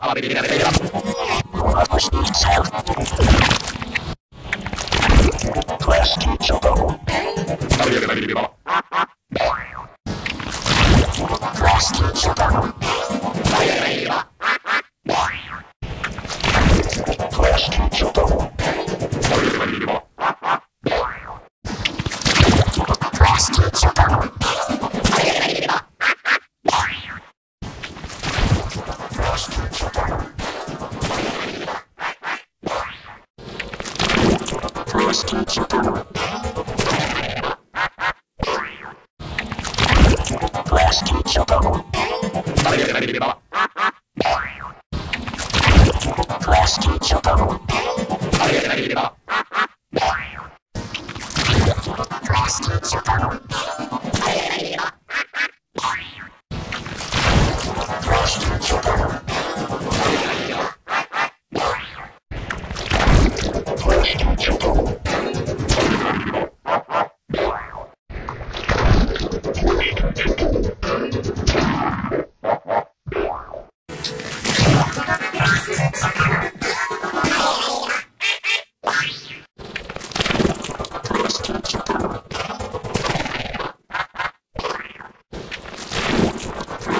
I'll be getting out of here. distance ago. Distance ago. Distance ago.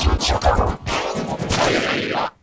した。